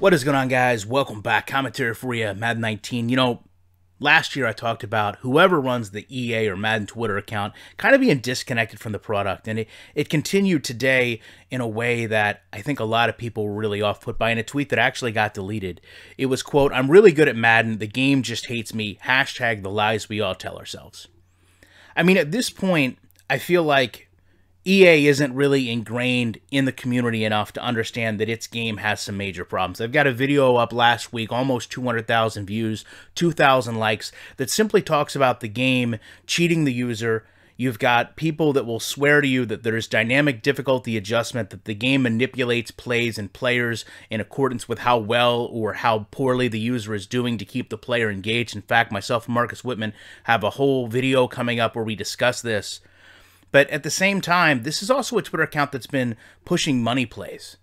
What is going on, guys? Welcome back. Commentary for you, Madden 19. You know, last year I talked about whoever runs the EA or Madden Twitter account kind of being disconnected from the product. And it, it continued today in a way that I think a lot of people were really off put by in a tweet that actually got deleted. It was, quote, I'm really good at Madden. The game just hates me. Hashtag the lies we all tell ourselves. I mean, at this point, I feel like EA isn't really ingrained in the community enough to understand that its game has some major problems. I've got a video up last week, almost 200,000 views, 2,000 likes, that simply talks about the game cheating the user. You've got people that will swear to you that there's dynamic difficulty adjustment, that the game manipulates plays and players in accordance with how well or how poorly the user is doing to keep the player engaged. In fact, myself and Marcus Whitman have a whole video coming up where we discuss this. But at the same time, this is also a Twitter account that's been pushing money plays.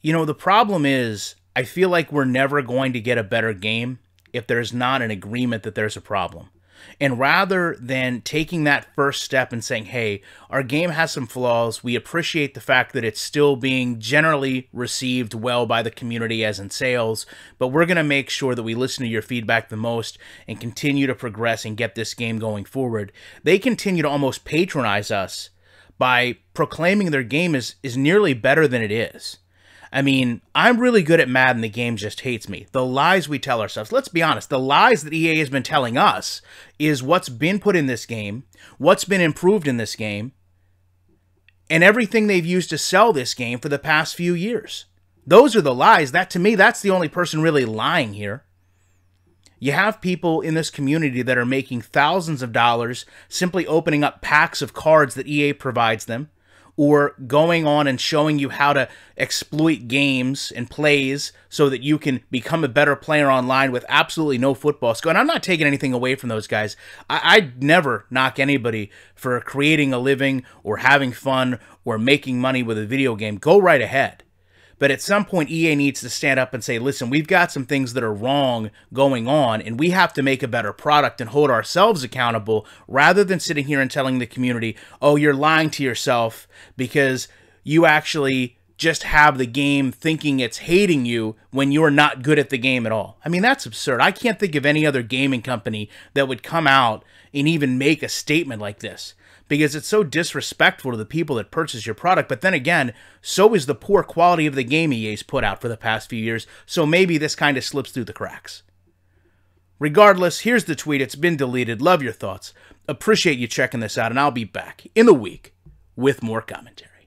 You know, the problem is, I feel like we're never going to get a better game if there's not an agreement that there's a problem. And rather than taking that first step and saying, hey, our game has some flaws, we appreciate the fact that it's still being generally received well by the community as in sales, but we're going to make sure that we listen to your feedback the most and continue to progress and get this game going forward. They continue to almost patronize us by proclaiming their game is, is nearly better than it is. I mean, I'm really good at Madden. The game just hates me. The lies we tell ourselves. Let's be honest. The lies that EA has been telling us is what's been put in this game, what's been improved in this game, and everything they've used to sell this game for the past few years. Those are the lies. That to me, that's the only person really lying here. You have people in this community that are making thousands of dollars simply opening up packs of cards that EA provides them or going on and showing you how to exploit games and plays so that you can become a better player online with absolutely no football skill. And I'm not taking anything away from those guys. I- would never knock anybody for creating a living or having fun or making money with a video game. Go right ahead. But at some point, EA needs to stand up and say, listen, we've got some things that are wrong going on, and we have to make a better product and hold ourselves accountable rather than sitting here and telling the community, oh, you're lying to yourself because you actually just have the game thinking it's hating you when you're not good at the game at all. I mean, that's absurd. I can't think of any other gaming company that would come out and even make a statement like this because it's so disrespectful to the people that purchase your product. But then again, so is the poor quality of the game EA's put out for the past few years, so maybe this kind of slips through the cracks. Regardless, here's the tweet. It's been deleted. Love your thoughts. Appreciate you checking this out, and I'll be back in the week with more commentary.